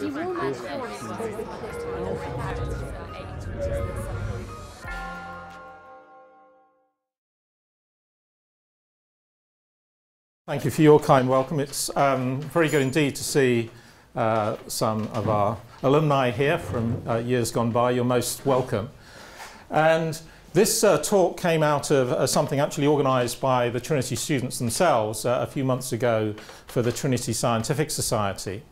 Thank you for your kind welcome. It's um, very good indeed to see uh, some of our alumni here from uh, years gone by. You're most welcome. And this uh, talk came out of uh, something actually organised by the Trinity students themselves uh, a few months ago for the Trinity Scientific Society.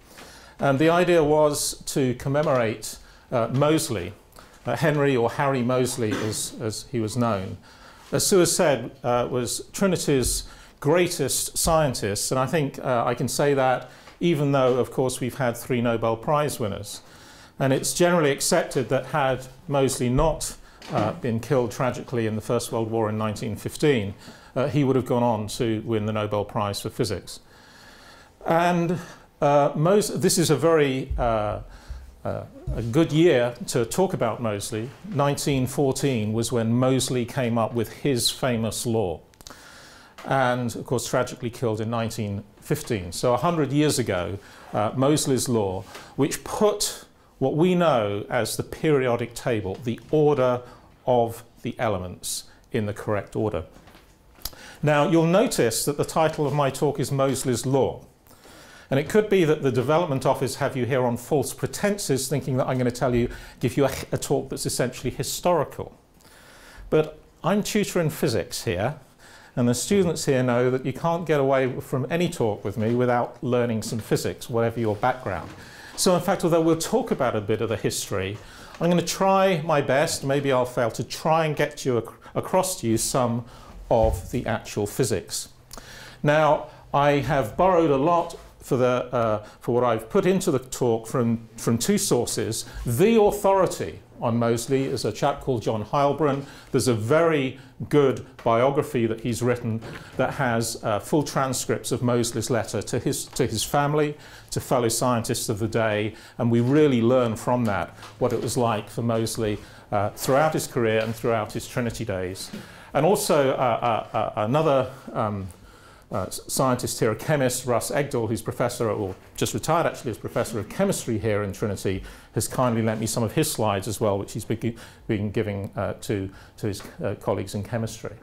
And the idea was to commemorate uh, Moseley, Henry or Harry Moseley as, as he was known. As has said, was Trinity's greatest scientist, and I think uh, I can say that even though, of course, we've had three Nobel Prize winners. And it's generally accepted that had Moseley not uh, been killed tragically in the First World War in 1915, uh, he would have gone on to win the Nobel Prize for Physics. And uh, this is a very uh, uh, a good year to talk about Moseley. 1914 was when Moseley came up with his famous law and of course tragically killed in 1915. So 100 years ago, uh, Moseley's law, which put what we know as the periodic table, the order of the elements in the correct order. Now you'll notice that the title of my talk is Moseley's Law. And it could be that the development office have you here on false pretenses, thinking that I'm going to tell you, give you a, a talk that's essentially historical. But I'm tutoring physics here, and the students here know that you can't get away from any talk with me without learning some physics, whatever your background. So in fact, although we'll talk about a bit of the history, I'm going to try my best, maybe I'll fail, to try and get you ac across to you some of the actual physics. Now, I have borrowed a lot for, the, uh, for what I've put into the talk from, from two sources. The authority on Moseley is a chap called John Heilbron. There's a very good biography that he's written that has uh, full transcripts of Moseley's letter to his, to his family, to fellow scientists of the day, and we really learn from that what it was like for Moseley uh, throughout his career and throughout his Trinity days. And also uh, uh, uh another um, uh, scientist here, a chemist, Russ Egdell, who's professor, or just retired actually as professor of chemistry here in Trinity, has kindly lent me some of his slides as well, which he's been giving uh, to, to his uh, colleagues in chemistry.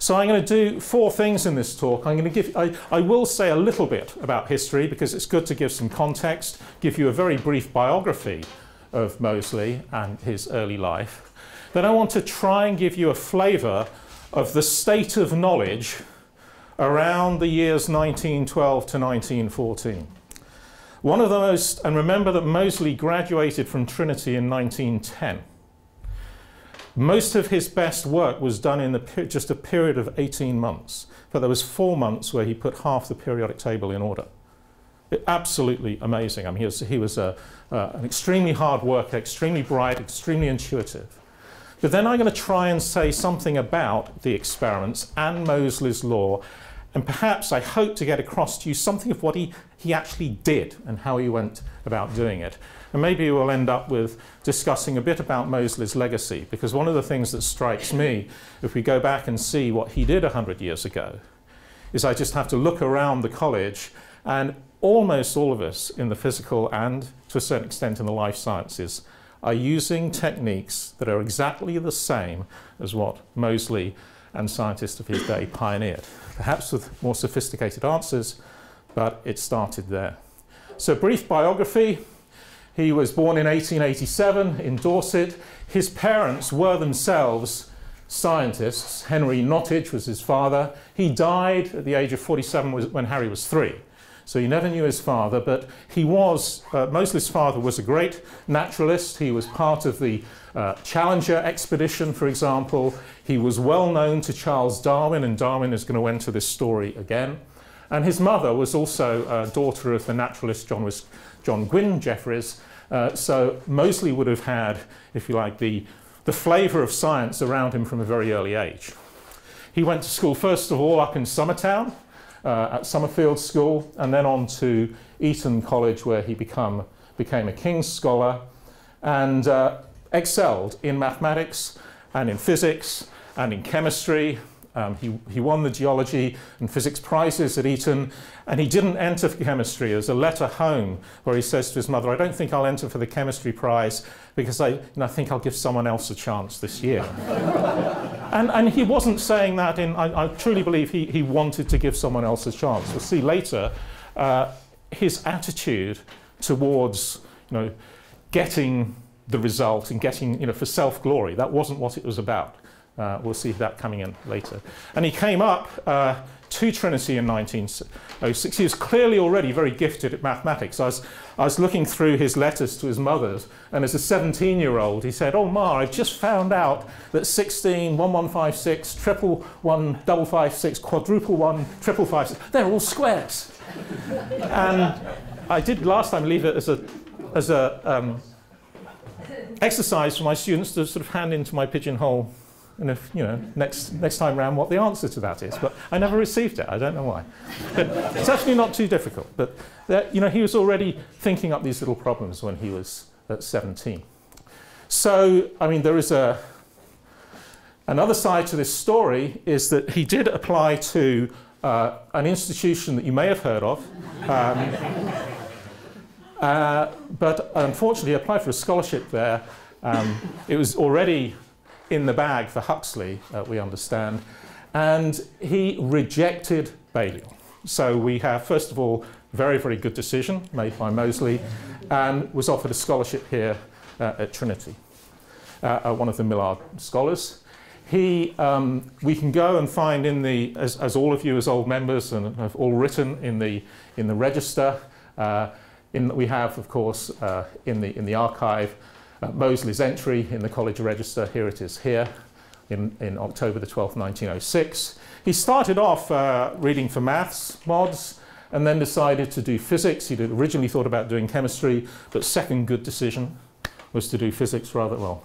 So I'm going to do four things in this talk. I'm going to give, I, I will say a little bit about history because it's good to give some context, give you a very brief biography of Moseley and his early life. Then I want to try and give you a flavour of the state of knowledge around the years 1912 to 1914. One of the most, and remember that Moseley graduated from Trinity in 1910. Most of his best work was done in the, just a period of 18 months, but there was four months where he put half the periodic table in order. It, absolutely amazing. I mean, he was, he was a, uh, an extremely hard worker, extremely bright, extremely intuitive. But then I'm going to try and say something about the experiments and Moseley's law and perhaps I hope to get across to you something of what he, he actually did and how he went about doing it. And maybe we'll end up with discussing a bit about Moseley's legacy, because one of the things that strikes me, if we go back and see what he did 100 years ago, is I just have to look around the college and almost all of us in the physical and to a certain extent in the life sciences are using techniques that are exactly the same as what Moseley and scientists of his day pioneered perhaps with more sophisticated answers, but it started there. So brief biography. He was born in 1887 in Dorset. His parents were themselves scientists. Henry Nottidge was his father. He died at the age of 47 when Harry was three. So he never knew his father, but he was, uh, Moseley's father was a great naturalist. He was part of the uh, Challenger expedition, for example. He was well known to Charles Darwin, and Darwin is going to enter this story again. And his mother was also a daughter of the naturalist John, was, John Gwynne Jeffreys. Uh, so Moseley would have had, if you like, the, the flavour of science around him from a very early age. He went to school, first of all, up in Summertown, uh, at Summerfield School and then on to Eton College where he become, became a King's Scholar and uh, excelled in mathematics and in physics and in chemistry. Um, he, he won the geology and physics prizes at Eton, and he didn't enter for chemistry. There's a letter home where he says to his mother, I don't think I'll enter for the chemistry prize because I, I think I'll give someone else a chance this year. and, and he wasn't saying that in, I, I, truly believe he, he wanted to give someone else a chance. We'll see later uh, his attitude towards, you know, getting the result and getting, you know, for self-glory. That wasn't what it was about. Uh, we'll see that coming in later. And he came up uh, to Trinity in 1906. He was clearly already very gifted at mathematics. I was, I was looking through his letters to his mother, and as a 17 year old, he said, Oh, Ma, I've just found out that 16, 1156, triple one, double five, six, quadruple one, triple five, six, they're all squares. and I did last time leave it as a, as a um, exercise for my students to sort of hand into my pigeonhole and if, you know, next, next time round what the answer to that is. But I never received it. I don't know why. But it's actually not too difficult. But, that, you know, he was already thinking up these little problems when he was at 17. So, I mean, there is a, another side to this story is that he did apply to uh, an institution that you may have heard of. Um, uh, but unfortunately, he applied for a scholarship there. Um, it was already in the bag for Huxley, uh, we understand, and he rejected Balliol. So we have, first of all, very, very good decision made by Moseley, and was offered a scholarship here uh, at Trinity, uh, one of the Millard scholars. He, um, we can go and find in the, as, as, all of you as old members and have all written in the, in the register, uh, in, we have, of course, uh, in, the, in the archive, uh, Moseley's entry in the College Register, here it is here, in, in October the 12th, 1906. He started off uh, reading for maths mods and then decided to do physics. He originally thought about doing chemistry, but second good decision was to do physics rather well.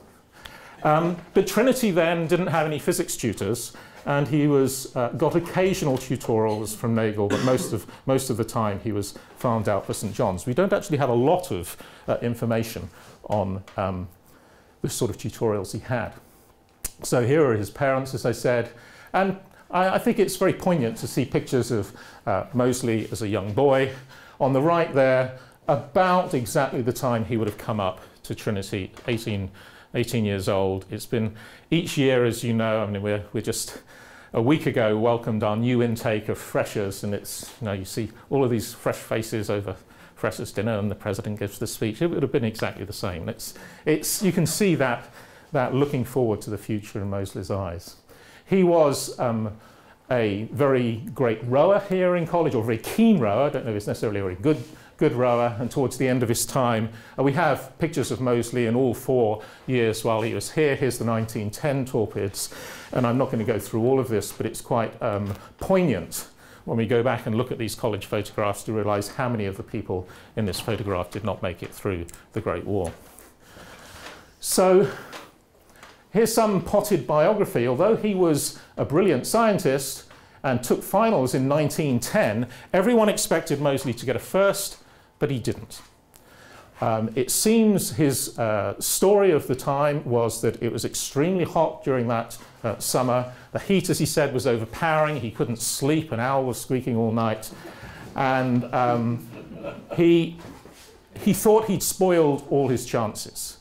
Um, but Trinity then didn't have any physics tutors, and he was, uh, got occasional tutorials from Nagel, but most of, most of the time he was farmed out for St John's. We don't actually have a lot of uh, information on um, the sort of tutorials he had. So here are his parents, as I said, and I, I think it's very poignant to see pictures of uh, Moseley as a young boy. On the right there, about exactly the time he would have come up to Trinity, 18, 18 years old. It's been each year, as you know, I mean, we're, we're just a week ago welcomed our new intake of freshers, and it's, you know, you see all of these fresh faces over freshers dinner and the president gives the speech, it would have been exactly the same. It's, it's, you can see that, that looking forward to the future in Moseley's eyes. He was um, a very great rower here in college, or a very keen rower. I don't know if he's necessarily a very good, good rower. And towards the end of his time, uh, we have pictures of Moseley in all four years while he was here. Here's the 1910 torpids. And I'm not going to go through all of this, but it's quite um, poignant when we go back and look at these college photographs to realize how many of the people in this photograph did not make it through the Great War. So here's some potted biography. Although he was a brilliant scientist and took finals in 1910, everyone expected Moseley to get a first, but he didn't. Um, it seems his uh, story of the time was that it was extremely hot during that uh, summer. The heat, as he said, was overpowering. He couldn't sleep. An owl was squeaking all night. And um, he, he thought he'd spoiled all his chances.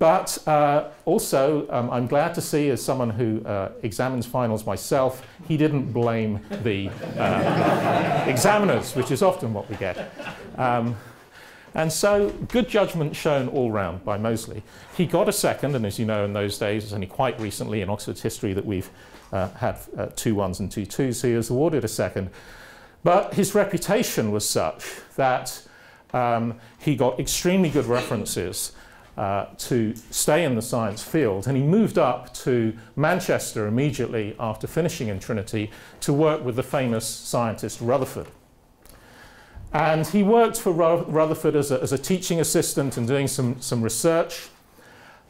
But uh, also, um, I'm glad to see, as someone who uh, examines finals myself, he didn't blame the uh, examiners, which is often what we get. Um, and so, good judgment shown all round by Moseley. He got a second, and as you know, in those days, it's only quite recently in Oxford's history that we've uh, had uh, two ones and two twos, so he was awarded a second. But his reputation was such that um, he got extremely good references uh, to stay in the science field, and he moved up to Manchester immediately after finishing in Trinity to work with the famous scientist Rutherford. And he worked for Rutherford as a, as a teaching assistant and doing some, some research.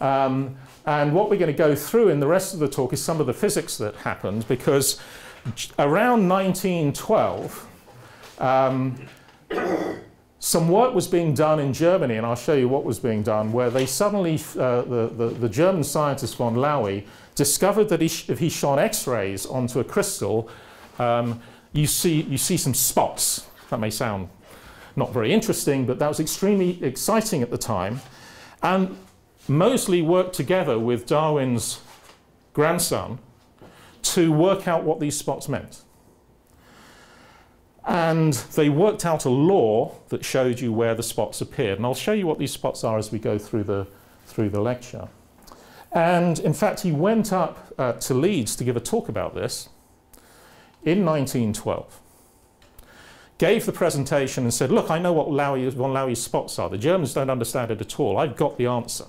Um, and what we're going to go through in the rest of the talk is some of the physics that happened because around 1912, um, some work was being done in Germany, and I'll show you what was being done, where they suddenly, uh, the, the, the, German scientist von Laue discovered that if he shone X-rays onto a crystal, um, you, see, you see some spots. That may sound not very interesting, but that was extremely exciting at the time. And Moseley worked together with Darwin's grandson to work out what these spots meant. And they worked out a law that showed you where the spots appeared. And I'll show you what these spots are as we go through the, through the lecture. And in fact, he went up uh, to Leeds to give a talk about this in 1912. Gave the presentation and said, look, I know what Laue, von Laue's spots are. The Germans don't understand it at all. I've got the answer.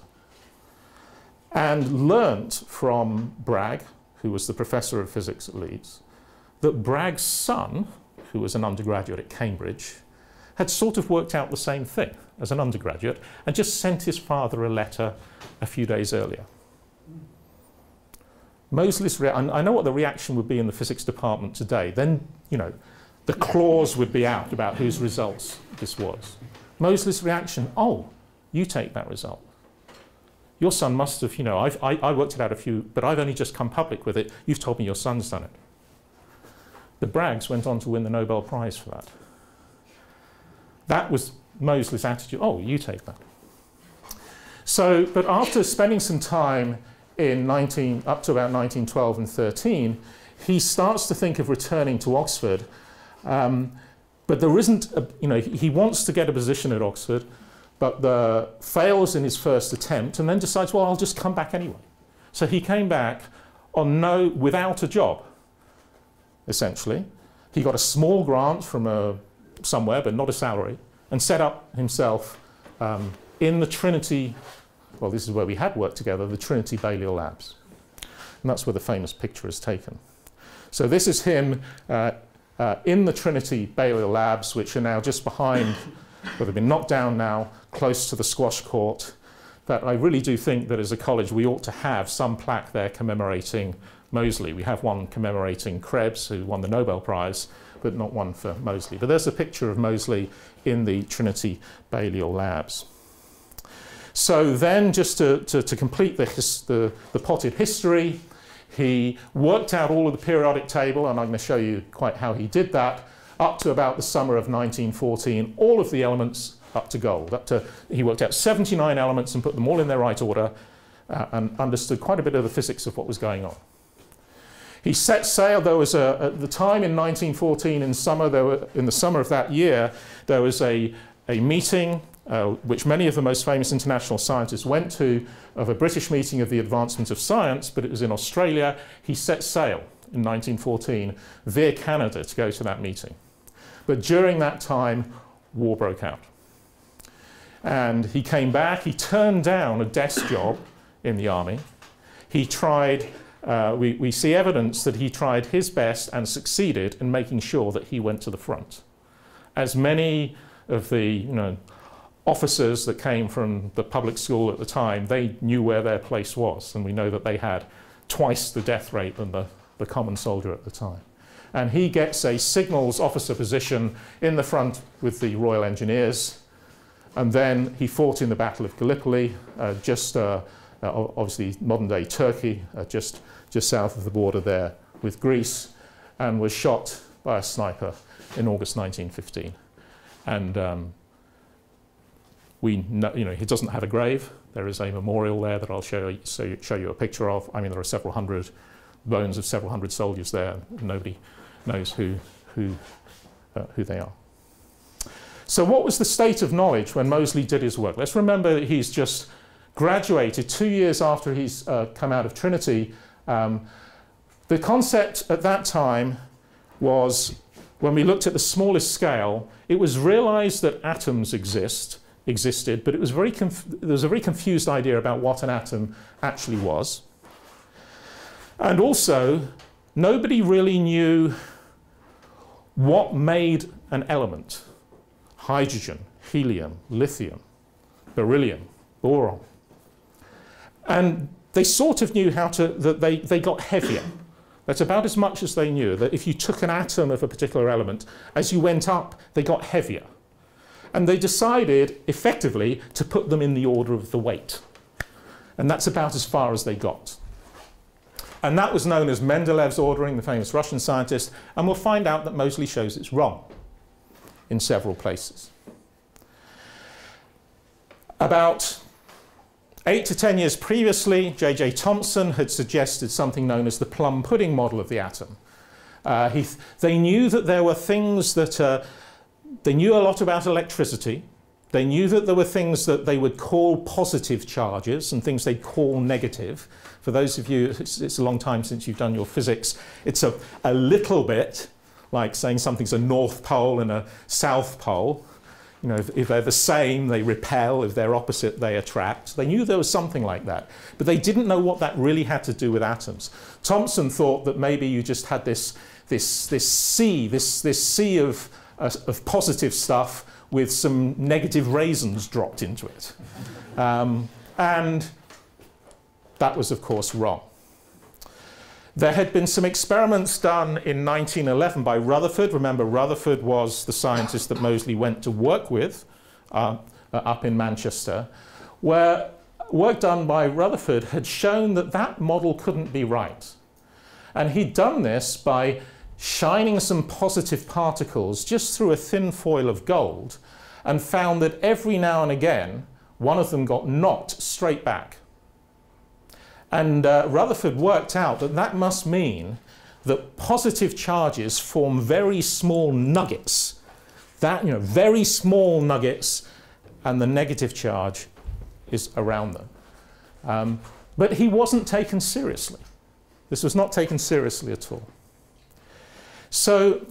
And learnt from Bragg, who was the professor of physics at Leeds, that Bragg's son, who was an undergraduate at Cambridge, had sort of worked out the same thing as an undergraduate and just sent his father a letter a few days earlier. Moseley's, I know what the reaction would be in the physics department today. Then, you know, the claws would be out about whose results this was. Moseley's reaction, oh, you take that result. Your son must have, you know, I've, I, I worked it out a few, but I've only just come public with it. You've told me your son's done it. The Braggs went on to win the Nobel Prize for that. That was Moseley's attitude. Oh, you take that. So, but after spending some time in 19, up to about 1912 and 13, he starts to think of returning to Oxford. Um, but there isn't, a, you know, he wants to get a position at Oxford, but the, fails in his first attempt and then decides, well, I'll just come back anyway. So he came back on no, without a job essentially. He got a small grant from a, uh, somewhere, but not a salary, and set up himself um, in the Trinity, well, this is where we had worked together, the Trinity Balliol Labs. And that's where the famous picture is taken. So this is him uh, uh, in the Trinity Balliol Labs, which are now just behind, well, they've been knocked down now, close to the squash court. That I really do think that as a college we ought to have some plaque there commemorating Moseley. We have one commemorating Krebs, who won the Nobel Prize, but not one for Moseley. But there's a picture of Moseley in the Trinity Balliol Labs. So then, just to, to, to complete the, the, the potted history, he worked out all of the periodic table, and I'm going to show you quite how he did that, up to about the summer of 1914, all of the elements up to gold. Up to, he worked out 79 elements and put them all in their right order uh, and understood quite a bit of the physics of what was going on. He set sail. There was a, at the time in 1914, in summer, there were, in the summer of that year, there was a, a meeting uh, which many of the most famous international scientists went to, of a British meeting of the advancement of science, but it was in Australia. He set sail in 1914 via Canada to go to that meeting. But during that time, war broke out. And he came back, he turned down a desk job in the army. He tried uh, we, we see evidence that he tried his best and succeeded in making sure that he went to the front. As many of the you know, officers that came from the public school at the time, they knew where their place was, and we know that they had twice the death rate than the, the common soldier at the time. And he gets a signals officer position in the front with the Royal Engineers, and then he fought in the Battle of Gallipoli, uh, just uh, uh, obviously modern day Turkey, uh, just just south of the border there with Greece, and was shot by a sniper in August 1915. And um, we know, you know, he doesn't have a grave. There is a memorial there that I'll show you, show you a picture of. I mean, there are several hundred bones of several hundred soldiers there. Nobody knows who, who, uh, who they are. So what was the state of knowledge when Moseley did his work? Let's remember that he's just graduated two years after he's uh, come out of Trinity um, the concept at that time was, when we looked at the smallest scale, it was realized that atoms exist, existed, but it was very there was a very confused idea about what an atom actually was. And also, nobody really knew what made an element. Hydrogen, helium, lithium, beryllium, boron. And they sort of knew how to, that they, they got heavier. That's about as much as they knew, that if you took an atom of a particular element, as you went up, they got heavier. And they decided, effectively, to put them in the order of the weight. And that's about as far as they got. And that was known as Mendeleev's ordering, the famous Russian scientist. And we'll find out that Moseley shows it's wrong in several places. About eight to ten years previously, J.J. Thomson had suggested something known as the plum pudding model of the atom. Uh, he, they knew that there were things that, uh, they knew a lot about electricity. They knew that there were things that they would call positive charges and things they'd call negative. For those of you, it's, it's a long time since you've done your physics, it's a, a little bit like saying something's a north pole and a south pole. You know, if, if, they're the same, they repel. If they're opposite, they attract. They knew there was something like that. But they didn't know what that really had to do with atoms. Thomson thought that maybe you just had this this, this sea, this, this sea of, uh, of positive stuff with some negative raisins dropped into it. Um, and that was, of course, wrong. There had been some experiments done in 1911 by Rutherford. Remember, Rutherford was the scientist that Moseley went to work with uh, up in Manchester, where work done by Rutherford had shown that that model couldn't be right. And he'd done this by shining some positive particles just through a thin foil of gold and found that every now and again one of them got knocked straight back. And uh, Rutherford worked out that that must mean that positive charges form very small nuggets. That, you know, very small nuggets, and the negative charge is around them. Um, but he wasn't taken seriously. This was not taken seriously at all. So,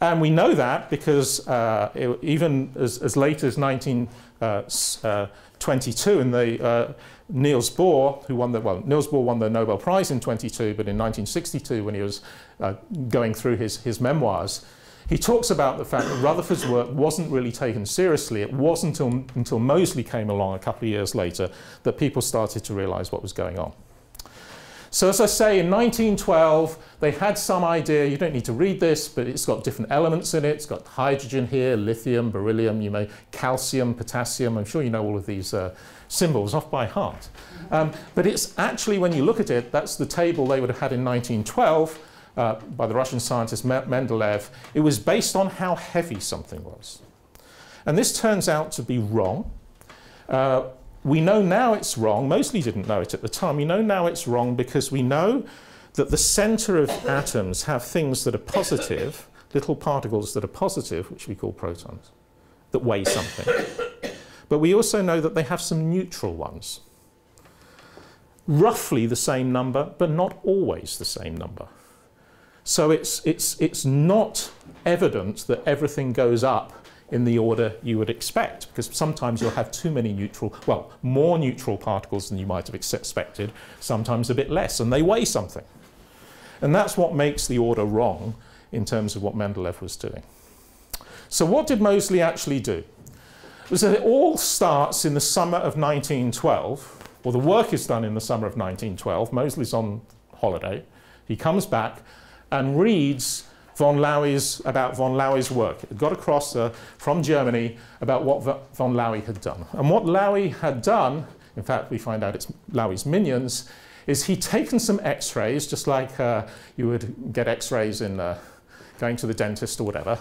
and we know that because uh, it, even as, as, late as 1922, uh, uh, in the uh, Niels Bohr, who won the well, Niels Bohr won the Nobel Prize in 22, but in 1962, when he was going through his, his memoirs, he talks about the fact that Rutherford's work wasn't really taken seriously. It wasn't until, until Moseley came along a couple of years later that people started to realize what was going on. So as I say, in 1912, they had some idea, you don't need to read this, but it's got different elements in it. It's got hydrogen here, lithium, beryllium, you may, calcium, potassium. I'm sure you know all of these uh, symbols off by heart. Um, but it's actually, when you look at it, that's the table they would have had in 1912 uh, by the Russian scientist Mendeleev. It was based on how heavy something was. And this turns out to be wrong. Uh, we know now it's wrong. Moseley didn't know it at the time. We know now it's wrong because we know that the center of atoms have things that are positive, little particles that are positive, which we call protons, that weigh something. But we also know that they have some neutral ones. Roughly the same number, but not always the same number. So it's, it's, it's not evident that everything goes up in the order you would expect, because sometimes you'll have too many neutral, well, more neutral particles than you might have expected, sometimes a bit less, and they weigh something. And that's what makes the order wrong in terms of what Mendeleev was doing. So what did Moseley actually do? That it all starts in the summer of 1912, or the work is done in the summer of 1912. Moseley's on holiday. He comes back and reads von Laue's, about von Laue's work. It got across uh, from Germany about what von Laue had done. And what Laue had done, in fact, we find out it's Laue's minions, is he'd taken some x-rays, just like uh, you would get x-rays in uh, going to the dentist or whatever,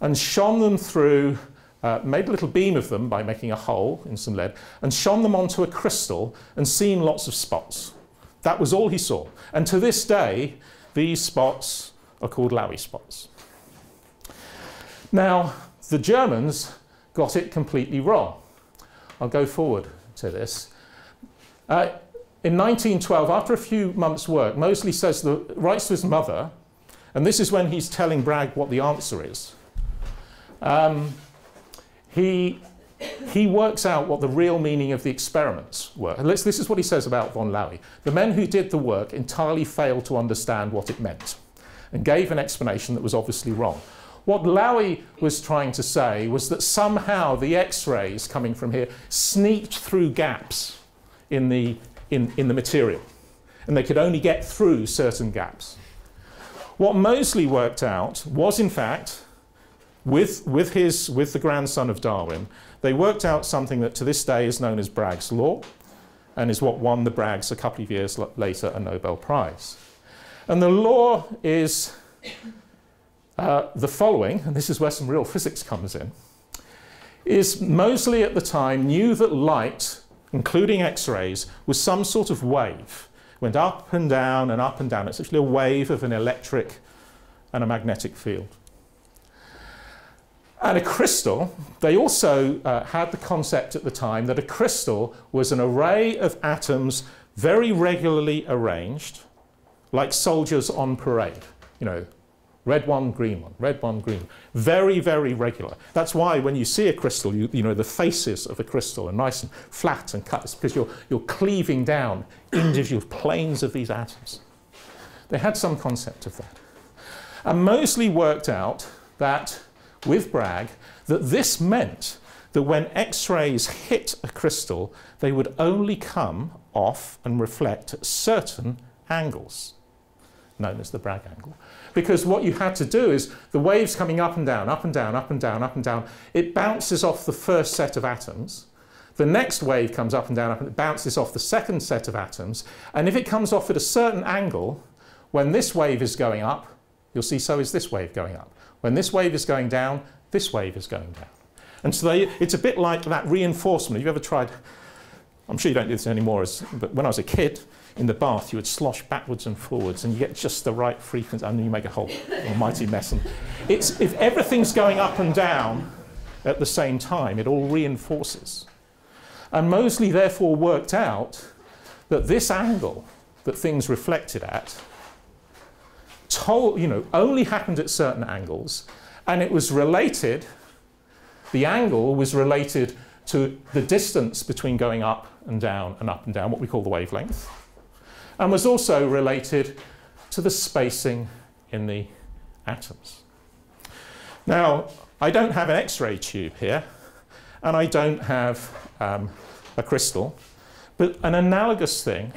and shone them through, uh, made a little beam of them by making a hole in some lead, and shone them onto a crystal and seen lots of spots. That was all he saw. And to this day, these spots are called Laue spots. Now, the Germans got it completely wrong. I'll go forward to this. Uh, in 1912, after a few months' work, Moseley says the, writes to his mother, and this is when he's telling Bragg what the answer is. Um, he, he works out what the real meaning of the experiments were. And this is what he says about von Laue. The men who did the work entirely failed to understand what it meant and gave an explanation that was obviously wrong. What Laue was trying to say was that somehow the X-rays coming from here sneaked through gaps in the, in, in the material, and they could only get through certain gaps. What Moseley worked out was, in fact, with, with, his, with the grandson of Darwin, they worked out something that to this day is known as Bragg's law and is what won the Braggs a couple of years later a Nobel Prize. And the law is uh, the following, and this is where some real physics comes in, is Moseley at the time knew that light, including X-rays, was some sort of wave. It Went up and down and up and down. It's actually a wave of an electric and a magnetic field. And a crystal, they also uh, had the concept at the time that a crystal was an array of atoms very regularly arranged, like soldiers on parade. You know, red one, green one, red one, green one. Very, very regular. That's why when you see a crystal, you, you know, the faces of a crystal are nice and flat and cut. It's because you're, you're cleaving down individual planes of these atoms. They had some concept of that. And Moseley worked out that with Bragg that this meant that when X-rays hit a crystal, they would only come off and reflect at certain angles, known as the Bragg angle. Because what you had to do is the waves coming up and down, up and down, up and down, up and down, it bounces off the first set of atoms. The next wave comes up and down, up and it bounces off the second set of atoms. And if it comes off at a certain angle, when this wave is going up, you'll see so is this wave going up. When this wave is going down, this wave is going down. And so they, it's a bit like that reinforcement. Have you ever tried, I'm sure you don't do this anymore, as, but when I was a kid, in the bath, you would slosh backwards and forwards and you get just the right frequency and you make a whole almighty mess. And it's, if everything's going up and down at the same time, it all reinforces. And Moseley therefore worked out that this angle that things reflected at told, you know, only happened at certain angles, and it was related, the angle was related to the distance between going up and down and up and down, what we call the wavelength, and was also related to the spacing in the atoms. Now, I don't have an X-ray tube here, and I don't have um, a crystal, but an analogous thing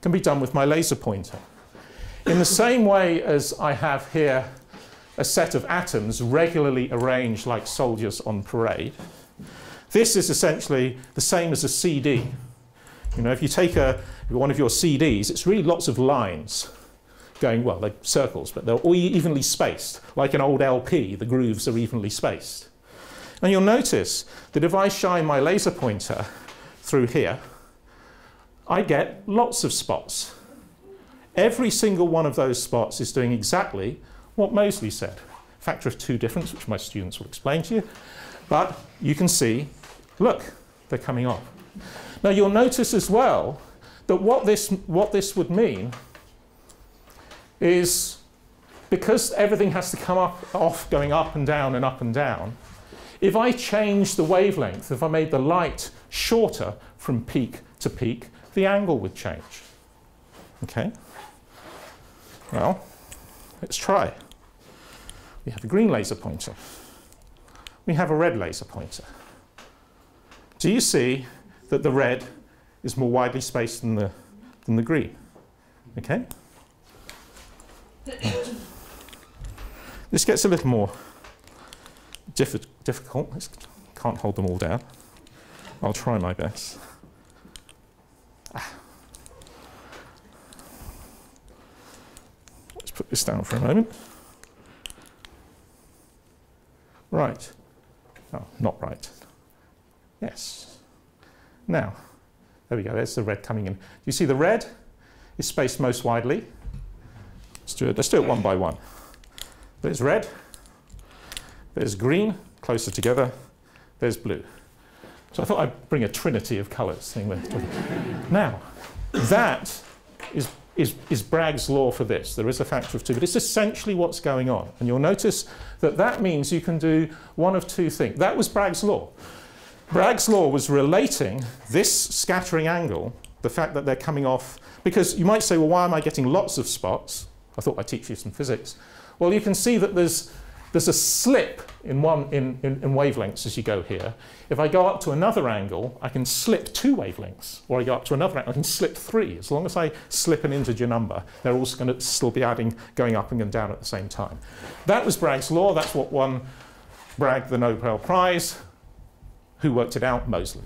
can be done with my laser pointer. In the same way as I have here a set of atoms regularly arranged like soldiers on parade, this is essentially the same as a CD. You know, if you take a, one of your CDs, it's really lots of lines going, well, like circles, but they're all evenly spaced. Like an old LP, the grooves are evenly spaced. And you'll notice that if I shine my laser pointer through here, I get lots of spots. Every single one of those spots is doing exactly what Moseley said. Factor of two difference, which my students will explain to you. But you can see, look, they're coming off. Now you'll notice as well that what this, what this would mean is because everything has to come up, off going up and down and up and down, if I change the wavelength, if I made the light shorter from peak to peak, the angle would change. Okay? Well, let's try. We have a green laser pointer. We have a red laser pointer. Do you see that the red is more widely spaced than the, than the green? Okay? this gets a little more diff difficult. I can't hold them all down. I'll try my best. Ah. Let's put this down for a moment. Right. Oh, not right. Yes. Now, there we go. There's the red coming in. Do you see the red is spaced most widely? Let's do it, let's do it one by one. There's red. There's green, closer together. There's blue. So I thought I'd bring a trinity of colours. now, that is is, is Bragg's law for this. There is a factor of two, but it's essentially what's going on. And you'll notice that that means you can do one of two things. That was Bragg's law. Bragg's law was relating this scattering angle, the fact that they're coming off, because you might say, well, why am I getting lots of spots? I thought I'd teach you some physics. Well, you can see that there's there's a slip in, one, in, in, in, wavelengths as you go here. If I go up to another angle, I can slip two wavelengths, or I go up to another angle, I can slip three. As long as I slip an integer number, they're also going to still be adding, going up and going down at the same time. That was Bragg's law. That's what won Bragg the Nobel Prize. Who worked it out? Moseley.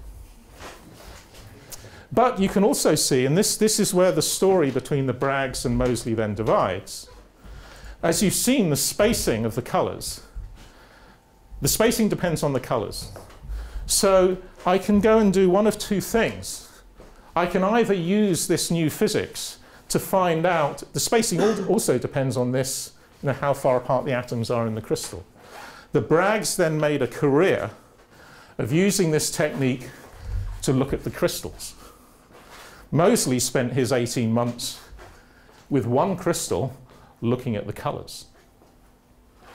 But you can also see, and this, this is where the story between the Braggs and Moseley then divides. As you've seen, the spacing of the colours, the spacing depends on the colours. So I can go and do one of two things. I can either use this new physics to find out, the spacing also depends on this, you know, how far apart the atoms are in the crystal. The Braggs then made a career of using this technique to look at the crystals. Moseley spent his 18 months with one crystal looking at the colours.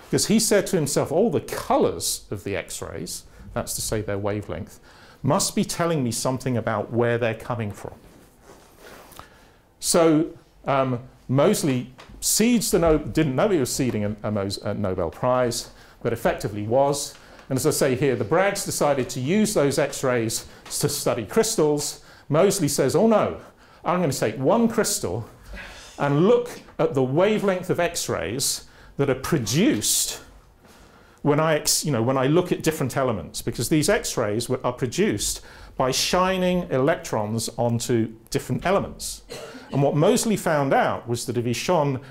Because he said to himself, all the colours of the X-rays, that's to say their wavelength, must be telling me something about where they're coming from. So um, Moseley seeds the no didn't know he was seeding a, a, a, Nobel Prize, but effectively was. And as I say here, the Braggs decided to use those X-rays to study crystals, Moseley says, oh no, I'm going to take one crystal and look at the wavelength of X-rays that are produced when I, you know, when I look at different elements, because these X-rays are produced by shining electrons onto different elements. And what Moseley found out was that if he shone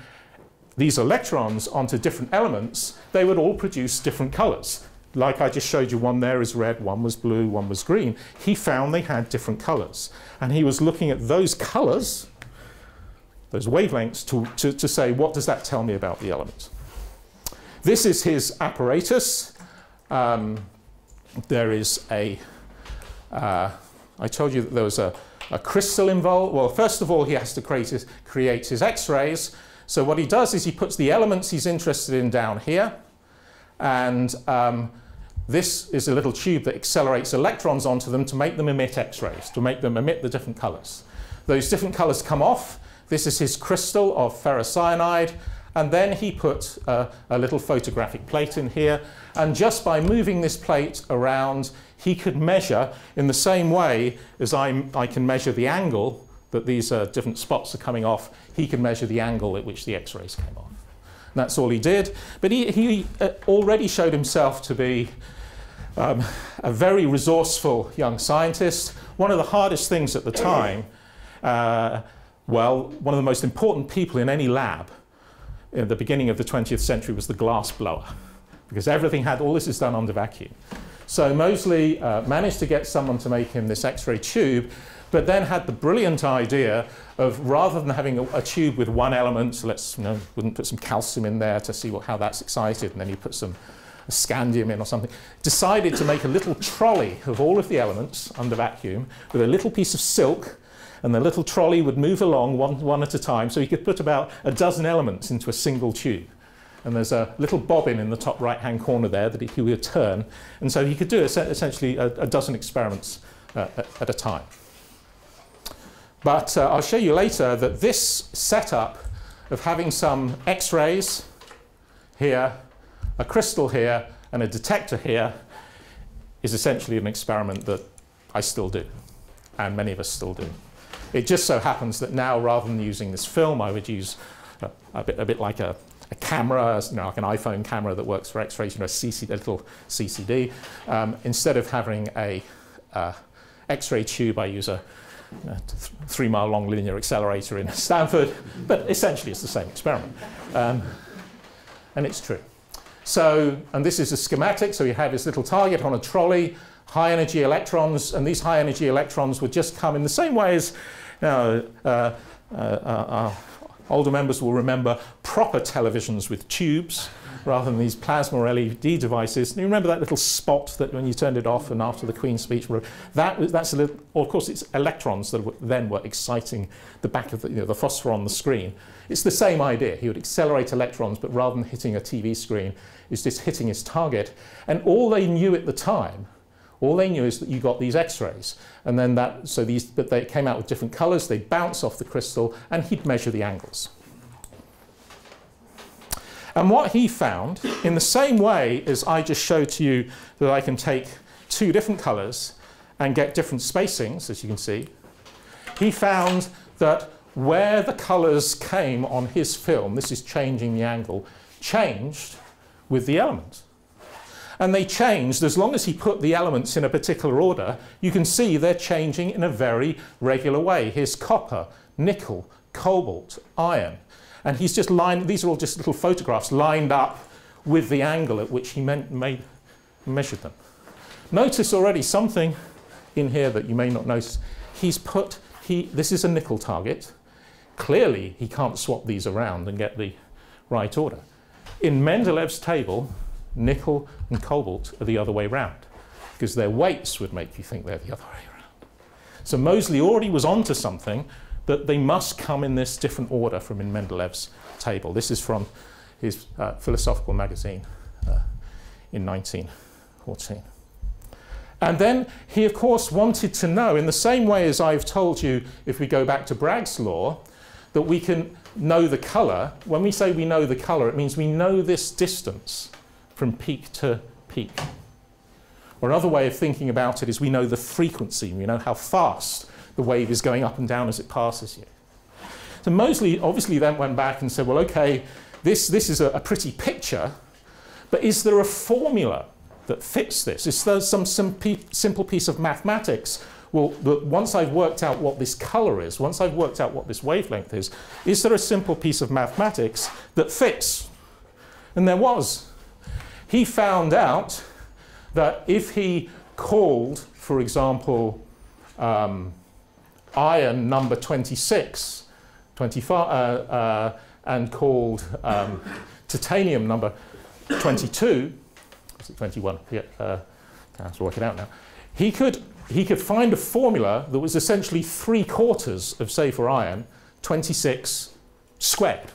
these electrons onto different elements, they would all produce different colors like I just showed you, one there is red, one was blue, one was green. He found they had different colors. And he was looking at those colors, those wavelengths, to, to, to say, what does that tell me about the element? This is his apparatus. Um, there is a. Uh, I told you that there was a, a crystal involved. Well, first of all, he has to create his, create his X-rays. So what he does is he puts the elements he's interested in down here. And um, this is a little tube that accelerates electrons onto them to make them emit X-rays, to make them emit the different colors. Those different colors come off. This is his crystal of ferrocyanide. And then he put uh, a little photographic plate in here. And just by moving this plate around, he could measure in the same way as I, I can measure the angle that these uh, different spots are coming off, he can measure the angle at which the X-rays came off. And that's all he did. But he, he uh, already showed himself to be um, a very resourceful young scientist. One of the hardest things at the time, uh, well, one of the most important people in any lab in the beginning of the 20th century was the glass blower, because everything had, all this is done under vacuum. So Moseley uh, managed to get someone to make him this X-ray tube, but then had the brilliant idea of rather than having a, a tube with one element, so let's, you know, wouldn't put some calcium in there to see what, how that's excited, and then you put some scandium in or something, decided to make a little trolley of all of the elements under vacuum with a little piece of silk and the little trolley would move along one, one at a time so he could put about a dozen elements into a single tube. And there's a little bobbin in the top right-hand corner there that he would turn. And so he could do essentially a, a dozen experiments uh, at, at, a time. But uh, I'll show you later that this setup of having some X-rays here a crystal here and a detector here is essentially an experiment that I still do, and many of us still do. It just so happens that now, rather than using this film, I would use a, a, bit, a bit, like a, a, camera, you know, like an iPhone camera that works for X-rays, you know, a, CC, a little CCD. Um, instead of having a uh, X-ray tube, I use a, three-mile-long linear accelerator in Stanford, but essentially it's the same experiment. Um, and it's true. So, and this is a schematic, so you have this little target on a trolley, high energy electrons, and these high energy electrons would just come in the same way as, you know, uh, uh, uh, older members will remember proper televisions with tubes rather than these plasma or LED devices. And you remember that little spot that when you turned it off and after the Queen's speech, that, was, that's a little, of course it's electrons that then were exciting the back of the, you know, the phosphor on the screen. It's the same idea. He would accelerate electrons, but rather than hitting a TV screen, he's just hitting his target. And all they knew at the time all they knew is that you got these X-rays, and then that so these, but they came out with different colours. They'd bounce off the crystal, and he'd measure the angles. And what he found, in the same way as I just showed to you that I can take two different colours and get different spacings, as you can see, he found that where the colours came on his film, this is changing the angle, changed with the element. And they changed, as long as he put the elements in a particular order, you can see they're changing in a very regular way. Here's copper, nickel, cobalt, iron. And he's just lined, these are all just little photographs lined up with the angle at which he meant, made, measured them. Notice already something in here that you may not notice. He's put, he, this is a nickel target. Clearly, he can't swap these around and get the right order. In Mendeleev's table, nickel and cobalt are the other way round because their weights would make you think they're the other way around. So Moseley already was onto something that they must come in this different order from in Mendeleev's table. This is from his uh, philosophical magazine uh, in 1914. And then he, of course, wanted to know, in the same way as I've told you, if we go back to Bragg's law, that we can know the colour. When we say we know the colour, it means we know this distance from peak to peak. Or another way of thinking about it is we know the frequency, we know how fast the wave is going up and down as it passes you. So Moseley obviously then went back and said, well, okay, this, this is a, a pretty picture, but is there a formula that fits this? Is there some simple piece of mathematics? Well, once I've worked out what this color is, once I've worked out what this wavelength is, is there a simple piece of mathematics that fits? And there was. He found out that if he called, for example, um, iron number 26, 25, uh, uh, and called um, titanium number 22, is it 21? Yeah, uh, I have to work it out now. He could, he could find a formula that was essentially three quarters of, say, for iron, 26 squared.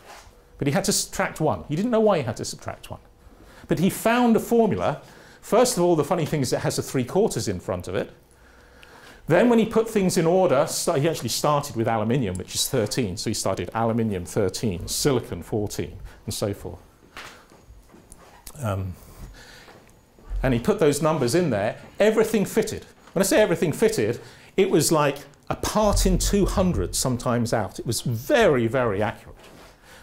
But he had to subtract one. He didn't know why he had to subtract one. But he found a formula. First of all, the funny thing is it has a three quarters in front of it. Then when he put things in order, he actually started with aluminium, which is 13. So he started aluminium 13, silicon 14, and so forth. Um, and he put those numbers in there. Everything fitted. When I say everything fitted, it was like a part in 200 sometimes out. It was very, very accurate.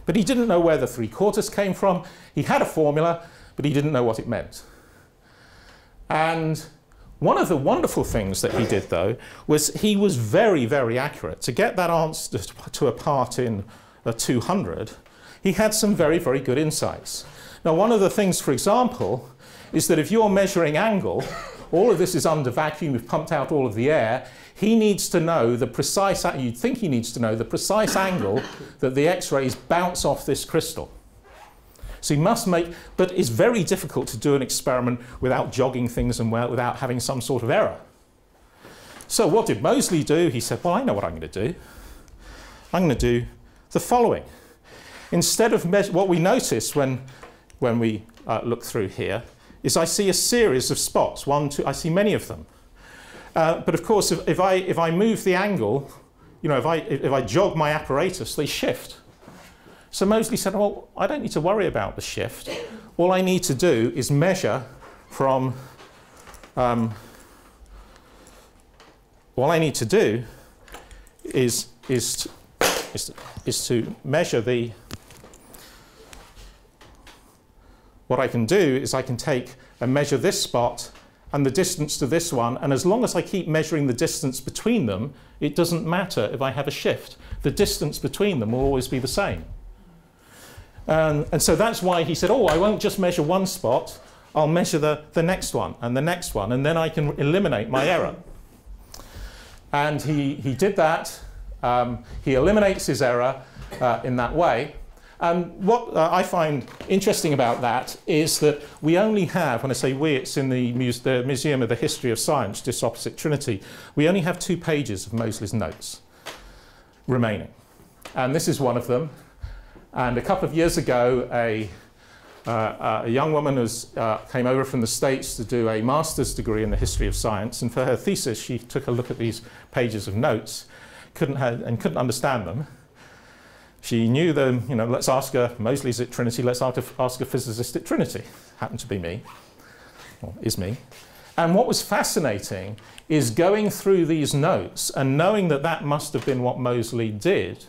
But he didn't know where the three quarters came from. He had a formula, but he didn't know what it meant. And one of the wonderful things that he did, though, was he was very, very accurate. To get that answer to a part in a 200, he had some very, very good insights. Now, one of the things, for example, is that if you're measuring angle, all of this is under vacuum, we've pumped out all of the air, he needs to know the precise, you'd think he needs to know the precise angle that the X-rays bounce off this crystal. So you must make, but it's very difficult to do an experiment without jogging things and without having some sort of error. So what did Moseley do? He said, well, I know what I'm going to do. I'm going to do the following. Instead of what we notice when, when we uh, look through here is I see a series of spots, one, two, I see many of them. Uh, but of course, if, if, I, if I move the angle, you know, if I, if I jog my apparatus, they shift. So Moseley said, well, I don't need to worry about the shift. All I need to do is measure from, um, all I need to do is, is, is, is to measure the, what I can do is I can take and measure this spot and the distance to this one, and as long as I keep measuring the distance between them, it doesn't matter if I have a shift. The distance between them will always be the same. Um, and so that's why he said, oh, I won't just measure one spot, I'll measure the, the next one and the next one, and then I can eliminate my error. And he, he did that. Um, he eliminates his error uh, in that way. And what uh, I find interesting about that is that we only have, when I say we, it's in the, Muse the Museum of the History of Science, just opposite Trinity, we only have two pages of Moseley's notes remaining. And this is one of them. And a couple of years ago, a, uh, a young woman was, uh, came over from the States to do a master's degree in the history of science. And for her thesis, she took a look at these pages of notes couldn't and couldn't understand them. She knew them, you know, let's ask her, Moseley's at Trinity, let's ask a, ask a physicist at Trinity. Happened to be me, or is me. And what was fascinating is going through these notes and knowing that that must have been what Moseley did,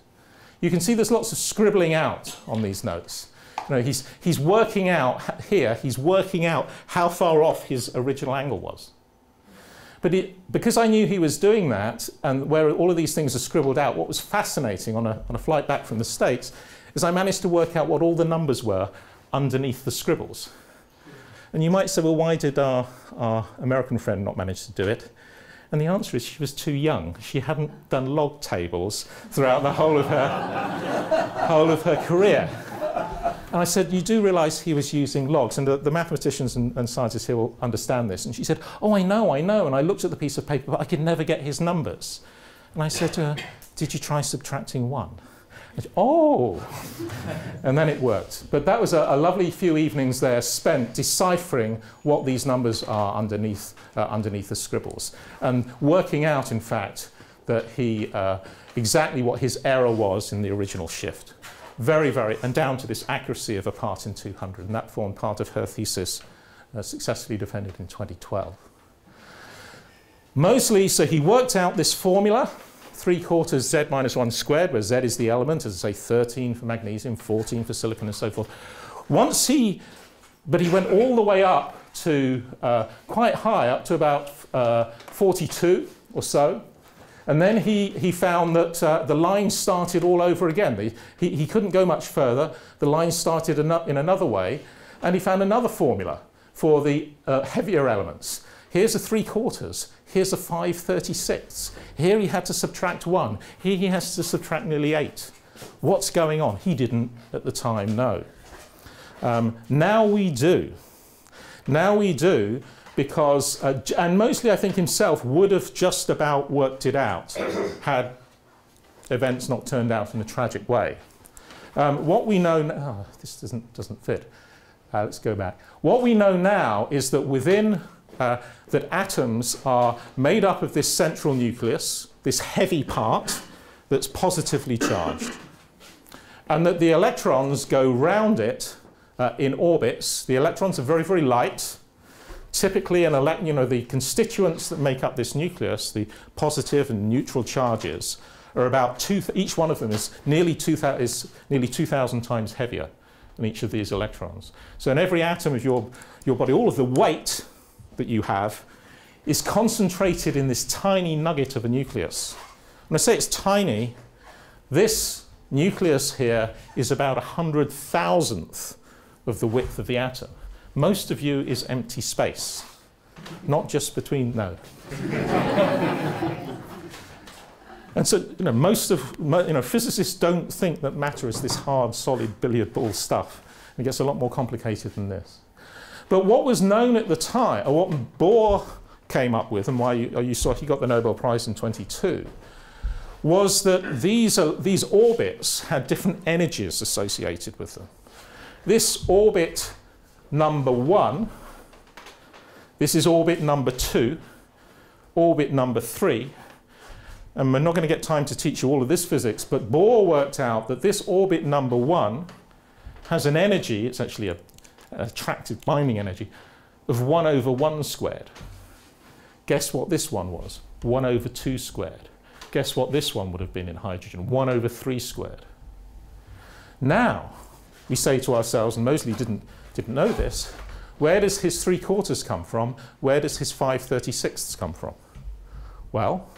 you can see there's lots of scribbling out on these notes. You know, he's, he's working out here, he's working out how far off his original angle was. But it, because I knew he was doing that, and where all of these things are scribbled out, what was fascinating on a, on a flight back from the States is I managed to work out what all the numbers were underneath the scribbles. And you might say, well, why did our, our American friend not manage to do it? And the answer is she was too young. She hadn't done log tables throughout the whole of her, whole of her career. And I said, You do realize he was using logs, and the, the mathematicians and, and, scientists here will understand this. And she said, Oh, I know, I know. And I looked at the piece of paper, but I could never get his numbers. And I said to her, Did you try subtracting one? Said, oh! and then it worked. But that was a, a, lovely few evenings there spent deciphering what these numbers are underneath, uh, underneath the scribbles. And working out, in fact, that he, uh, exactly what his error was in the original shift very, very, and down to this accuracy of a part in 200. And that formed part of her thesis, uh, successfully defended in 2012. Moseley, so he worked out this formula, 3 quarters z minus 1 squared, where z is the element, as I say, 13 for magnesium, 14 for silicon, and so forth. Once he, but he went all the way up to uh, quite high, up to about uh, 42 or so, and then he, he found that uh, the line started all over again. He, he couldn't go much further. The line started in another way. And he found another formula for the uh, heavier elements. Here's a 3 quarters. Here's a 5 36. Here he had to subtract 1. Here he has to subtract nearly 8. What's going on? He didn't at the time know. Um, now we do. Now we do because, uh, and Moseley I think himself would have just about worked it out had events not turned out in a tragic way. Um, what we know, now, oh, this doesn't, doesn't fit. Uh, let's go back. What we know now is that within, uh, that atoms are made up of this central nucleus, this heavy part that's positively charged. And that the electrons go round it uh, in orbits. The electrons are very, very light. Typically, an you know, the constituents that make up this nucleus, the positive and neutral charges, are about two, each one of them is nearly 2,000 is nearly 2,000 times heavier than each of these electrons. So in every atom of your, your body, all of the weight that you have is concentrated in this tiny nugget of a nucleus. When I say it's tiny, this nucleus here is about a hundred thousandth of the width of the atom. Most of you is empty space, not just between, no. and so, you know, most of, you know, physicists don't think that matter is this hard, solid billiard ball stuff. It gets a lot more complicated than this. But what was known at the time, or what Bohr came up with, and why you, you saw he got the Nobel Prize in 22, was that these, uh, these orbits had different energies associated with them. This orbit number one. This is orbit number two, orbit number three. And we're not going to get time to teach you all of this physics, but Bohr worked out that this orbit number one has an energy, it's actually a, attractive binding energy, of 1 over 1 squared. Guess what this one was? 1 over 2 squared. Guess what this one would have been in hydrogen? 1 over 3 squared. Now, we say to ourselves, and Moseley didn't didn't know this. Where does his three quarters come from? Where does his 5 36ths come from? Well,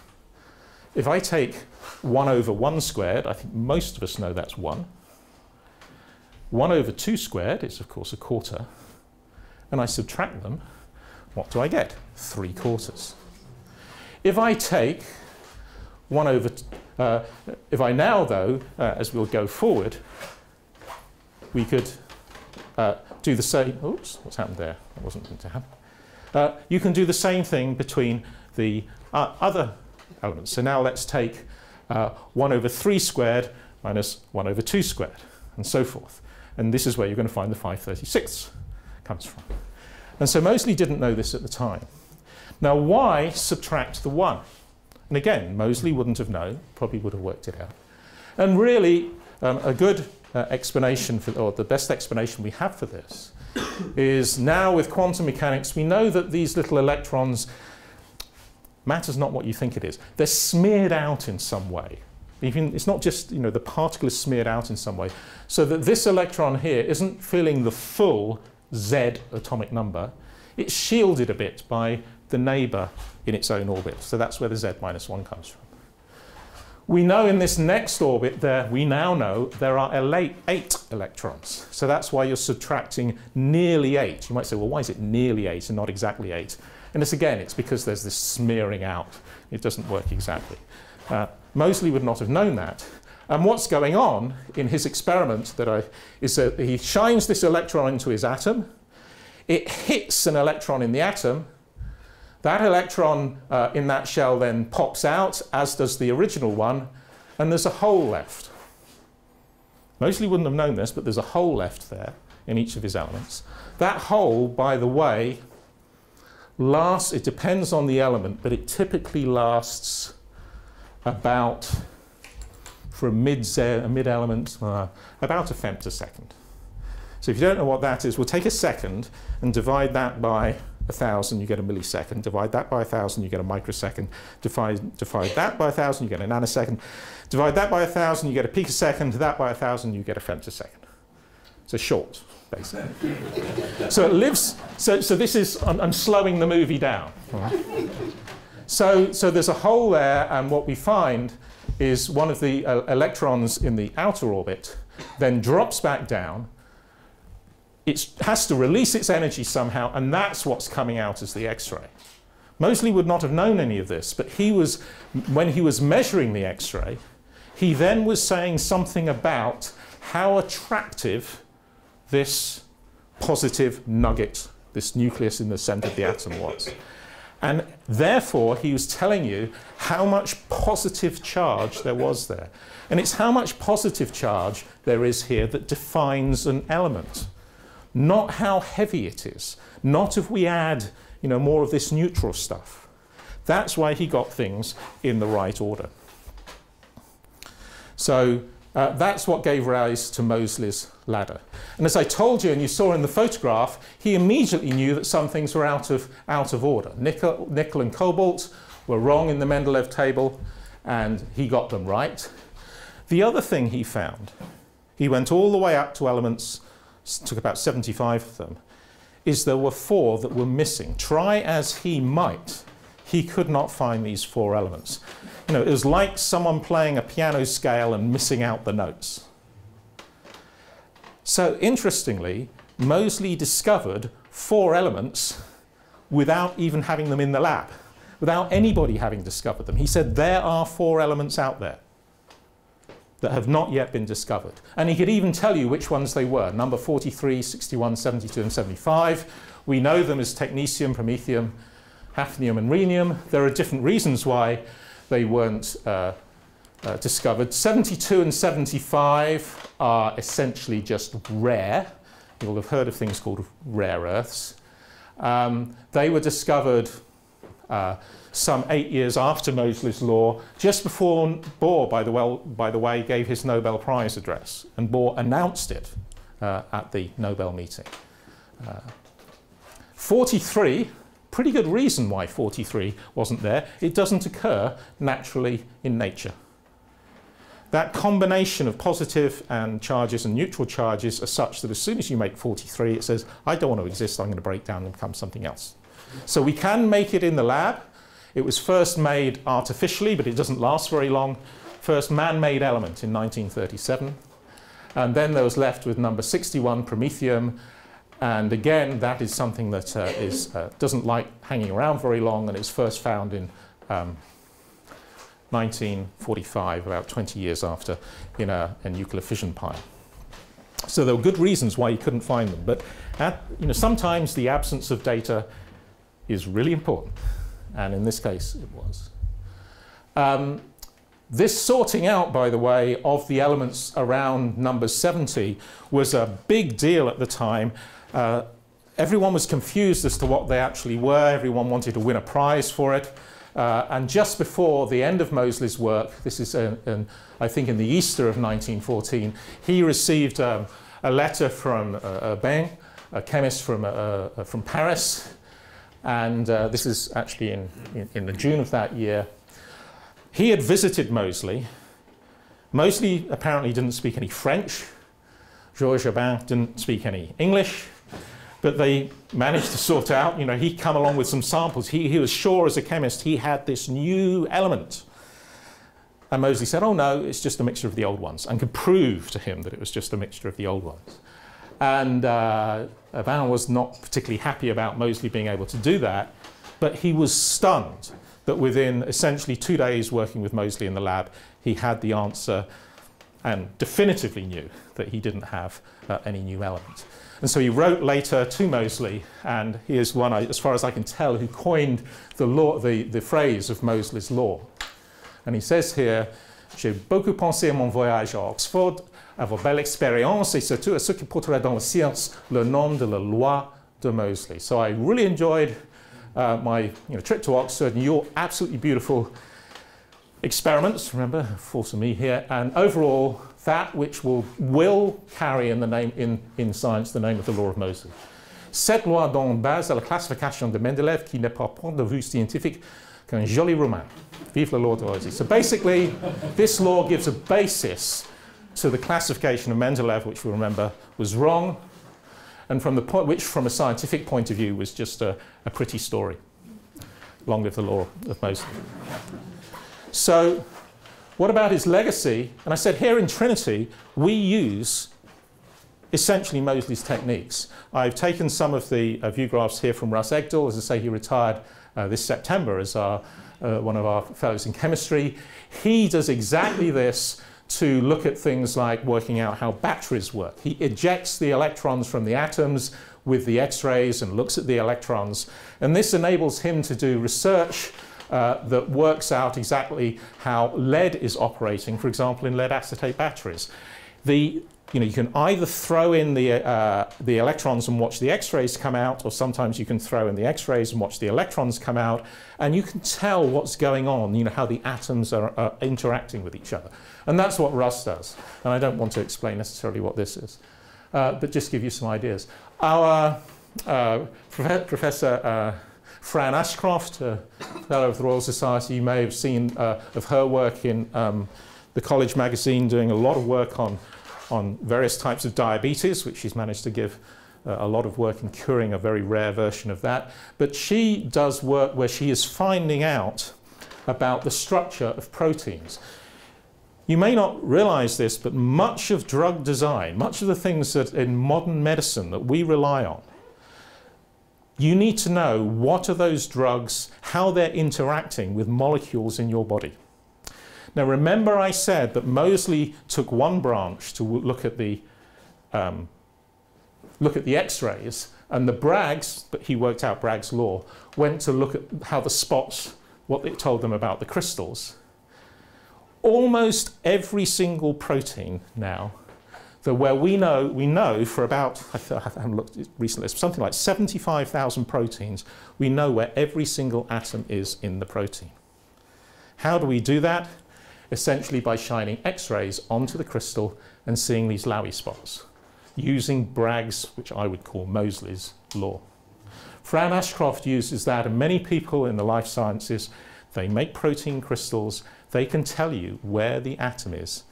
if I take 1 over 1 squared, I think most of us know that's 1. 1 over 2 squared is, of course, a quarter. And I subtract them, what do I get? 3 quarters. If I take 1 over, uh, if I now, though, uh, as we'll go forward, we could uh, do the same. Oops, what's happened there? That wasn't going to happen. Uh, you can do the same thing between the uh, other elements. So now let's take uh, 1 over 3 squared minus 1 over 2 squared, and so forth. And this is where you're going to find the 536 comes from. And so Moseley didn't know this at the time. Now, why subtract the 1? And again, Moseley wouldn't have known, probably would have worked it out. And really, um, a good uh, explanation, for, or the best explanation we have for this, is now with quantum mechanics, we know that these little electrons, matter's not what you think it is. They're smeared out in some way Even, it's not just, you know, the particle is smeared out in some way. So that this electron here isn't filling the full Z atomic number. It's shielded a bit by the neighbor in its own orbit. So that's where the Z minus 1 comes from. We know in this next orbit there, we now know there are eight electrons. So that's why you're subtracting nearly eight. You might say, well, why is it nearly eight and not exactly eight? And it's again, it's because there's this smearing out. It doesn't work exactly. Uh, Moseley would not have known that. And what's going on in his experiment that I, is that he shines this electron into his atom. It hits an electron in the atom. That electron uh, in that shell then pops out, as does the original one, and there's a hole left. Moseley wouldn't have known this, but there's a hole left there in each of his elements. That hole, by the way, lasts, it depends on the element, but it typically lasts about, for a mid, mid element, uh, about a femtosecond. So if you don't know what that is, we'll take a second and divide that by a thousand, you get a millisecond. Divide that by a thousand, you get a microsecond. Divide, divide that by a thousand, you get a nanosecond. Divide that by a thousand, you get a picosecond. That by a thousand, you get a femtosecond. So short, basically. so it lives, so, so this is, I'm, I'm slowing the movie down. So, so there's a hole there, and what we find is one of the uh, electrons in the outer orbit then drops back down. It has to release its energy somehow, and that's what's coming out as the X-ray. Moseley would not have known any of this, but he was, when he was measuring the X-ray, he then was saying something about how attractive this positive nugget, this nucleus in the center of the atom was. And therefore, he was telling you how much positive charge there was there. And it's how much positive charge there is here that defines an element, not how heavy it is, not if we add you know, more of this neutral stuff. That's why he got things in the right order. So uh, that's what gave rise to Moseley's ladder. And as I told you, and you saw in the photograph, he immediately knew that some things were out of, out of order. Nickel, nickel and cobalt were wrong in the Mendeleev table, and he got them right. The other thing he found, he went all the way up to elements, took about 75 of them, is there were four that were missing. Try as he might, he could not find these four elements. You know, it was like someone playing a piano scale and missing out the notes. So interestingly, Moseley discovered four elements without even having them in the lab, without anybody having discovered them. He said there are four elements out there that have not yet been discovered. And he could even tell you which ones they were, number 43, 61, 72 and 75. We know them as technetium, promethium, hafnium and rhenium. There are different reasons why they weren't uh, uh, discovered. 72 and 75 are essentially just rare. You'll have heard of things called rare earths. Um, they were discovered uh, some eight years after Moseley's law, just before Bohr, by the, well, by the way, gave his Nobel Prize address, and Bohr announced it uh, at the Nobel meeting. Uh, 43 pretty good reason why 43 wasn't there. It doesn't occur naturally in nature. That combination of positive and charges and neutral charges are such that as soon as you make 43, it says, I don't want to exist, I'm going to break down and become something else. So we can make it in the lab. It was first made artificially, but it doesn't last very long. First man-made element in 1937. And then there was left with number 61, promethium, and again, that is something that uh, is, uh, doesn't like hanging around very long, and it was first found in um, 1945, about 20 years after, in a, a, nuclear fission pile. So there were good reasons why you couldn't find them, but at, you know, sometimes the absence of data is really important, and in this case it was. Um, this sorting out, by the way, of the elements around number 70 was a big deal at the time. Uh, everyone was confused as to what they actually were. Everyone wanted to win a prize for it. Uh, and just before the end of Moseley's work, this is, in, I think, in the Easter of 1914, he received um, a letter from uh, Urbain, a chemist from, uh, uh, from Paris. And uh, this is actually in, in, in, the June of that year. He had visited Moseley. Moseley apparently didn't speak any French. Georges Urbain didn't speak any English. But they managed to sort out, you know, he'd come along with some samples. He, he was sure as a chemist he had this new element. And Moseley said, oh no, it's just a mixture of the old ones, and could prove to him that it was just a mixture of the old ones. And uh, Urbain was not particularly happy about Moseley being able to do that, but he was stunned that within essentially two days working with Moseley in the lab, he had the answer and definitively knew that he didn't have uh, any new element. And so he wrote later to Moseley, and he is one, as far as I can tell, who coined the, law, the, the phrase of Moseley's law. And he says here, J'ai beaucoup pensé à mon voyage à Oxford, à vos belles expériences, et surtout à ce qui porterait dans la science le nom de la loi de Moseley. So I really enjoyed uh, my you know, trip to Oxford and you're absolutely beautiful experiments, remember, force me here, and overall that which will, will carry in, the name, in, in science the name of the law of Moses. Cette loi donne base à la classification de Mendeleev qui n'est pas point de vue scientifique qu'un joli roman. Vive la loi de Moses. So basically, this law gives a basis to the classification of Mendeleev, which we remember was wrong, and from the point, which from a scientific point of view was just a, a pretty story. Long live the law of Moseley. So what about his legacy? And I said here in Trinity, we use essentially Moseley's techniques. I've taken some of the uh, view graphs here from Russ Egdell. As I say, he retired uh, this September as our, uh, one of our fellows in chemistry. He does exactly this to look at things like working out how batteries work. He ejects the electrons from the atoms with the X-rays and looks at the electrons. And this enables him to do research uh, that works out exactly how lead is operating, for example, in lead acetate batteries. The, you know, you can either throw in the, uh, the electrons and watch the X-rays come out, or sometimes you can throw in the X-rays and watch the electrons come out, and you can tell what's going on, you know, how the atoms are, are interacting with each other. And that's what Russ does. And I don't want to explain necessarily what this is, uh, but just give you some ideas. Our uh, prof Professor uh, Fran Ashcroft, a fellow of the Royal Society, you may have seen uh, of her work in um, the College magazine, doing a lot of work on, on various types of diabetes, which she's managed to give uh, a lot of work in curing a very rare version of that. But she does work where she is finding out about the structure of proteins. You may not realize this, but much of drug design, much of the things that in modern medicine that we rely on, you need to know what are those drugs, how they're interacting with molecules in your body. Now remember I said that Moseley took one branch to look at the, um, look at the x-rays and the Bragg's, but he worked out Bragg's law, went to look at how the spots, what it told them about the crystals. Almost every single protein now so where we know, we know for about, I haven't looked recently, something like 75,000 proteins, we know where every single atom is in the protein. How do we do that? Essentially by shining X-rays onto the crystal and seeing these Laue spots, using Bragg's, which I would call Moseley's law. Fran Ashcroft uses that, and many people in the life sciences, they make protein crystals, they can tell you where the atom is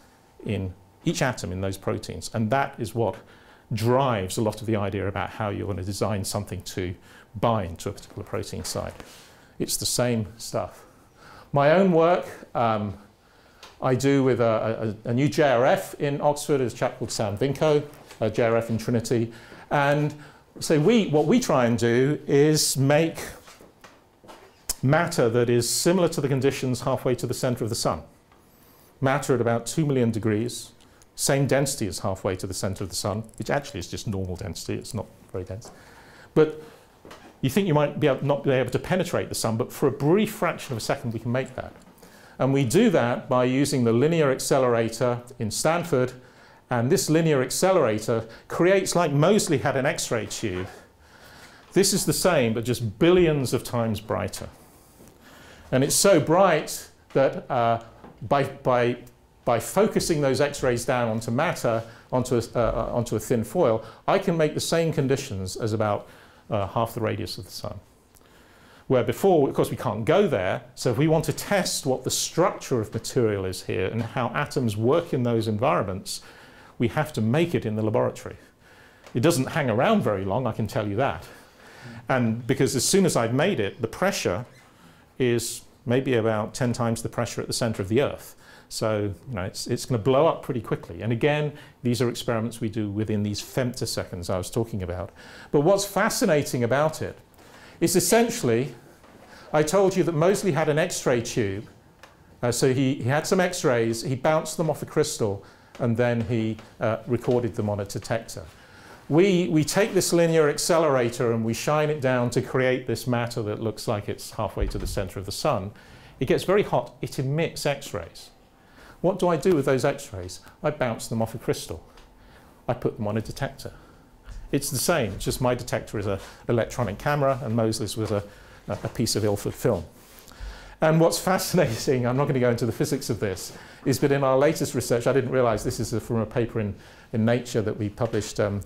in each atom in those proteins. And that is what drives a lot of the idea about how you're going to design something to bind to a particular protein site. It's the same stuff. My own work um, I do with a, a, a, new JRF in Oxford, there's a chap called Sam Vinko, a JRF in Trinity. And so we, what we try and do is make matter that is similar to the conditions halfway to the center of the sun. Matter at about 2 million degrees, same density as halfway to the center of the sun, which actually is just normal density, it's not very dense. But you think you might be able, not be able to penetrate the sun, but for a brief fraction of a second we can make that. And we do that by using the linear accelerator in Stanford, and this linear accelerator creates, like Moseley had an X-ray tube, this is the same, but just billions of times brighter. And it's so bright that uh, by, by by focusing those X-rays down onto matter, onto a, uh, uh, onto a thin foil, I can make the same conditions as about uh, half the radius of the sun. where before, of course, we can't go there. So if we want to test what the structure of material is here and how atoms work in those environments, we have to make it in the laboratory. It doesn't hang around very long, I can tell you that. And because as soon as I've made it, the pressure is maybe about 10 times the pressure at the center of the Earth. So you know, it's, it's going to blow up pretty quickly. And again, these are experiments we do within these femtoseconds I was talking about. But what's fascinating about it is essentially, I told you that Moseley had an X-ray tube. Uh, so he, he had some X-rays, he bounced them off a crystal, and then he uh, recorded them on a detector. We, we take this linear accelerator and we shine it down to create this matter that looks like it's halfway to the center of the sun. It gets very hot, it emits X-rays. What do I do with those X-rays? I bounce them off a crystal. I put them on a detector. It's the same, it's just my detector is an electronic camera and Moseley's was a, a piece of Ilford film. And what's fascinating, I'm not going to go into the physics of this, is that in our latest research, I didn't realize this is from a paper in, in Nature that we published um,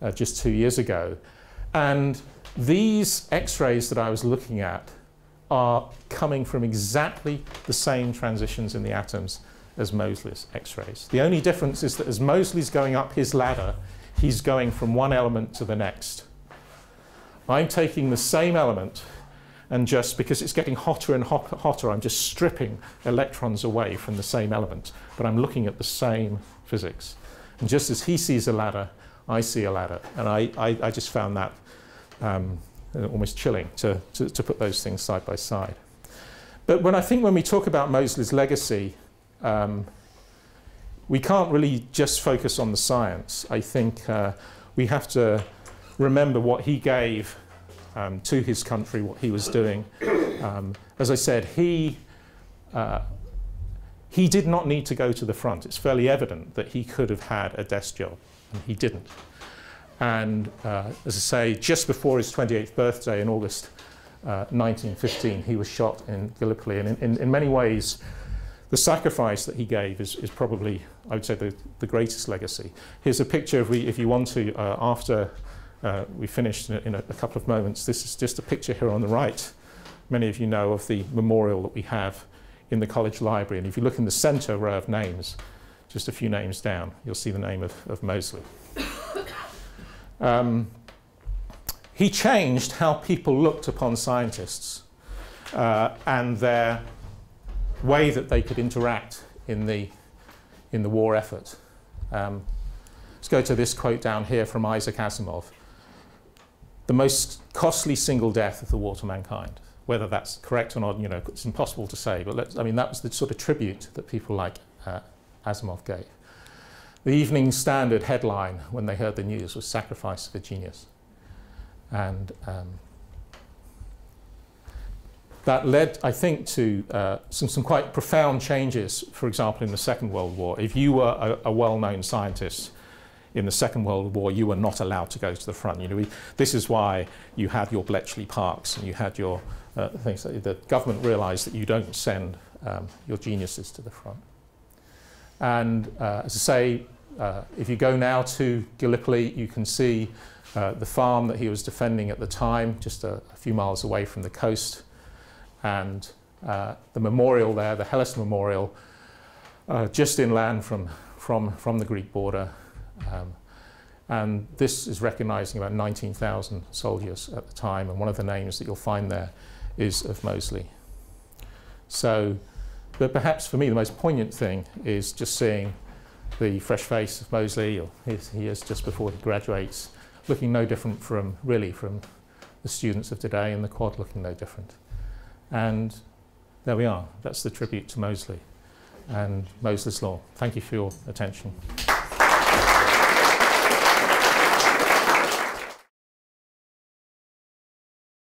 uh, just two years ago. And these X-rays that I was looking at are coming from exactly the same transitions in the atoms as Moseley's X-rays. The only difference is that as Moseley's going up his ladder, he's going from one element to the next. I'm taking the same element and just because it's getting hotter and hot, hotter, I'm just stripping electrons away from the same element, but I'm looking at the same physics. And just as he sees a ladder, I see a ladder. And I, I, I just found that um, almost chilling to, to, to, put those things side by side. But when I think when we talk about Moseley's legacy, um, we can't really just focus on the science. I think uh, we have to remember what he gave um, to his country, what he was doing. Um, as I said, he, uh, he did not need to go to the front. It's fairly evident that he could have had a desk job, and he didn't. And uh, as I say, just before his 28th birthday in August uh, 1915, he was shot in Gallipoli. And in, in, in many ways, the sacrifice that he gave is, is probably, I would say, the, the greatest legacy. Here's a picture, if, we, if you want to, uh, after uh, we finished in, a, in a, a, couple of moments. This is just a picture here on the right. Many of you know of the memorial that we have in the college library. And if you look in the center row of names, just a few names down, you'll see the name of, of Moseley. Um, he changed how people looked upon scientists uh, and their way that they could interact in the, in the war effort. Um, let's go to this quote down here from Isaac Asimov. The most costly single death of the war to mankind. Whether that's correct or not, you know, it's impossible to say. But I mean, that was the sort of tribute that people like uh, Asimov gave. The Evening Standard headline when they heard the news was "Sacrifice of a Genius," and um, that led, I think, to uh, some, some quite profound changes, for example, in the Second World War. If you were a, a well-known scientist in the Second World War, you were not allowed to go to the front. You know, we, this is why you had your Bletchley Parks and you had your uh, things. The government realised that you don't send um, your geniuses to the front. And uh, as I say, uh, if you go now to Gallipoli, you can see uh, the farm that he was defending at the time, just a, a few miles away from the coast and uh, the memorial there, the Helles Memorial, uh, just inland from, from, from the Greek border. Um, and this is recognizing about 19,000 soldiers at the time, and one of the names that you'll find there is of Moseley. So, but perhaps for me the most poignant thing is just seeing the fresh face of Moseley, or he is just before he graduates, looking no different from, really, from the students of today, and the quad looking no different. And there we are. That's the tribute to Moseley and Moseley's Law. Thank you for your attention.